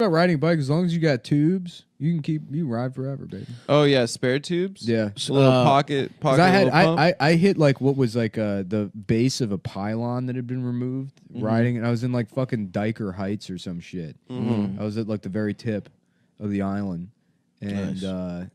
about riding a bike, as long as you got tubes, you can keep you can ride forever, baby. Oh yeah, spare tubes. Yeah. a little Uh, pocket 'Cause pocket. I had little pump. I, I, I hit like what was like uh the base of a pylon that had been removed Mm-hmm. riding and I was in like fucking Dyker Heights or some shit. Mm-hmm. I was at like the very tip of the island and Nice. uh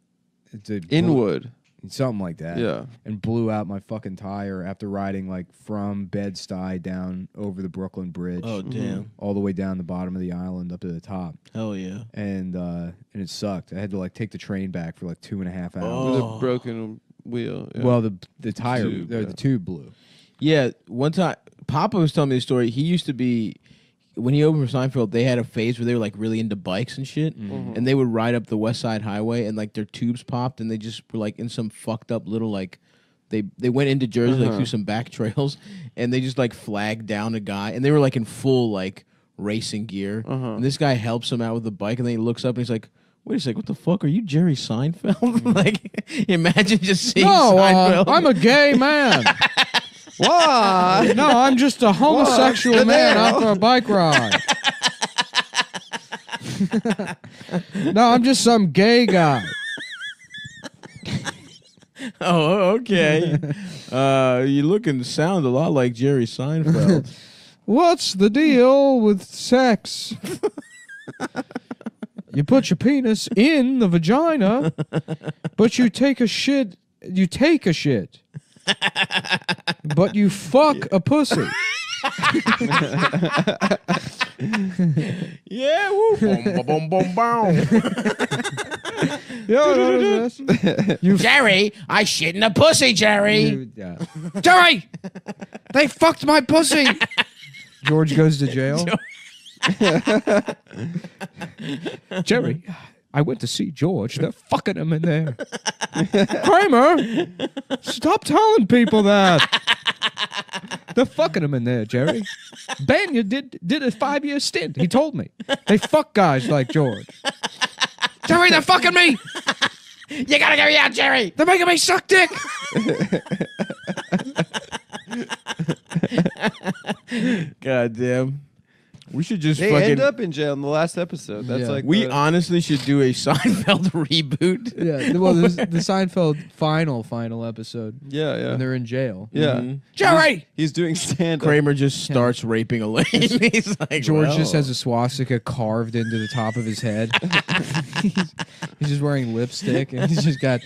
it's a Inwood. Something like that. Yeah. And blew out my fucking tire after riding like from Bed Stuy down over the Brooklyn Bridge Oh damn! all the way down the bottom of the island up to the top. Hell yeah! And uh and it sucked. I had to like take the train back for like two and a half hours. Oh. With a broken wheel. Yeah. Well, the the tire, Tube, the, yeah. the tube blew. Yeah, one time Papa was telling me the story. He used to be when he opened for Seinfeld. They had a phase where they were like really into bikes and shit, Mm-hmm. and they would ride up the West Side Highway and like their tubes popped and they just were like in some fucked up little like. They, they went into Jersey like Uh-huh. through some back trails, and they just like flagged down a guy, and they were like in full like racing gear. Uh-huh. And this guy helps him out with the bike, and then he looks up and he's like, "Wait a second, what the fuck are you, Jerry Seinfeld?" like, imagine just seeing No, uh, Seinfeld. I'm a gay man. Why? no, I'm just a homosexual What? man out for a bike ride. no, I'm just some gay guy. Oh, okay. uh, you look and sound a lot like Jerry Seinfeld. What's the deal with sex? you put your penis in the vagina, but you take a shit. You take a shit, but you fuck a pussy. yeah, woo. boom, boom, boom, boom. Yeah, what is this? You Jerry, I shit in a pussy, Jerry. Yeah. Jerry, they fucked my pussy. George goes to jail. Jerry, I went to see George. They're fucking him in there. Kramer, stop telling people that. They're fucking him in there, Jerry. Bania did did a five year stint. He told me they fuck guys like George. Jerry, they're fucking me. You gotta get me out, Jerry. They're making me suck dick. God damn. We should just They fucking. end up in jail in the last episode. That's Yeah. like we the- honestly should do a Seinfeld reboot. Yeah, well, this, the Seinfeld final final episode, yeah yeah and they're in jail. yeah. Mhm. Jerry, He's doing stand up. Kramer just starts raping Elaine. He's like, George well. just has a swastika carved into the top of his head. he's, he's just wearing lipstick, and he's just got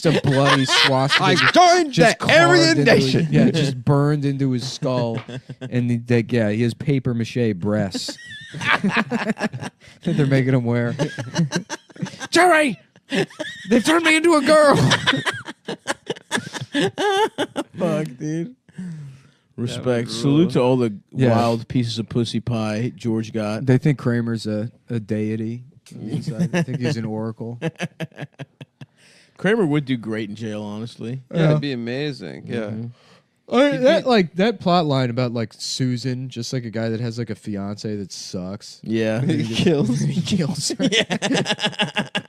just a bloody swastika. I just- joined just the Aryan into his- Nation. yeah, just burned into his skull, and he, they, yeah, he has paper mache breasts. that they're making him wear. Jerry, they've turned me into a girl. Fuck, dude. Respect. Salute to all the Yeah. wild pieces of pussy pie George got. They think Kramer's a, a deity. I think he's an oracle. Kramer would do great in jail, honestly. Yeah, it'd be amazing. Yeah. Mm-hmm. I, that like that plot line about like Susan, just like a guy that has like a fiance that sucks. Yeah. He kills. he kills her.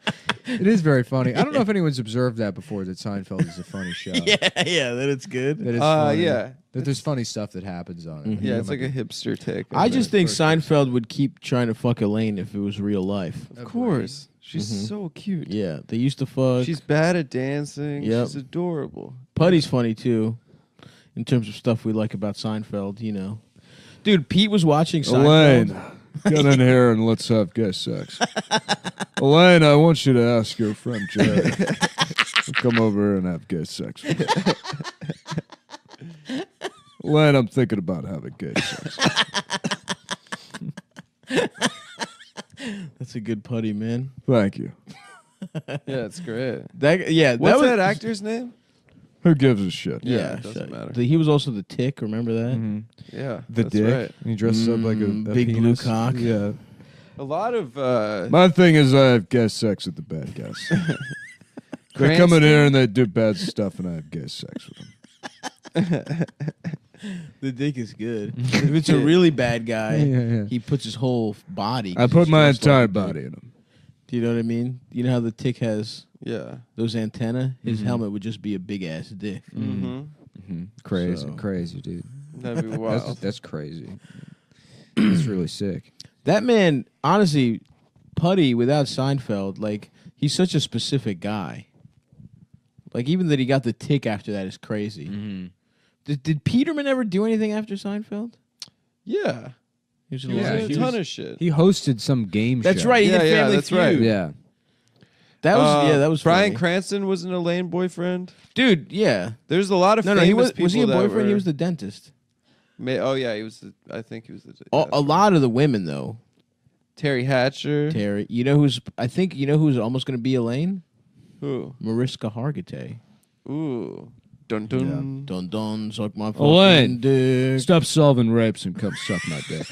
it is very funny. I don't know if anyone's observed that before. That Seinfeld is a funny show. yeah, yeah, that it's good. That is Uh, funny. yeah. That there's funny stuff that happens on it. Mhm. Yeah, it's like a hipster take. I just think first- Seinfeld would keep trying to fuck Elaine if it was real life. Of course. She's Mhm. so cute. Yeah, they used to fuck. She's bad at dancing. Yep. She's adorable. Puddy's funny too, in terms of stuff we like about Seinfeld. You know, dude, Pete was watching Seinfeld. Elaine, get in here and let's have gay sex. Elaine, I want you to ask your friend Jerry to come over and have gay sex. with me. Elaine, I'm thinking about having gay sex. That's a good Puddy, man. Thank you. Yeah, it's great. That yeah, What's that, that, actor's name? Who gives a shit? Yeah, Yeah, it doesn't shut- matter. the- he was also the Tick. Remember that? Mhm. Yeah, The that's dick. right. He dresses up like a, Mm, a big blue penis. cock. Yeah. A lot of uh, My thing is, I have gay sex with the bad guys. they come in here and they do bad stuff, and I have gay sex with them. The dick is good. if it's a really bad guy, Yeah, yeah. he puts his whole body. I put my entire body in them. Do you know what I mean? You know how the Tick has yeah. those antenna? His Mhm. helmet would just be a big ass dick. Mm-hmm. Mhm. Crazy, So- crazy, dude. That'd be That's, wild. that's crazy. That's really sick. That man, honestly, Puddy without Seinfeld, like he's such a specific guy. Like even that he got the tick after that is crazy. Mm-hmm. Did, did Peterman ever do anything after Seinfeld? Yeah. He was He was Yeah, in a ton was- of shit. He hosted some game That's show. right. He Yeah, did yeah, Family that's right. Yeah. That was Uh, yeah. That was Brian funny. Cranston was an Elaine boyfriend. dude. Yeah. There's a lot of No, no. famous He was. people Was he a that boyfriend? He was the dentist. Ma- oh yeah, he was. The, I think he was the. A, a lot of the women though. Teri Hatcher. Teri. You know who's? I think you know who's almost going to be Elaine. Who? Mariska Hargitay. Ooh. Dun dun. Dun dun. Suck my fucking Elaine. dick. Stop solving rapes and come suck my dick.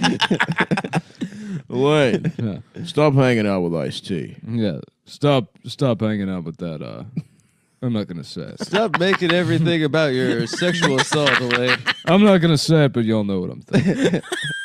Elaine. yeah. Stop hanging out with Ice T. yeah. Stop stop hanging out with that uh I'm not gonna say it. Stop making everything about your sexual assault, Elaine. I'm not gonna say it, but y'all know what I'm thinking.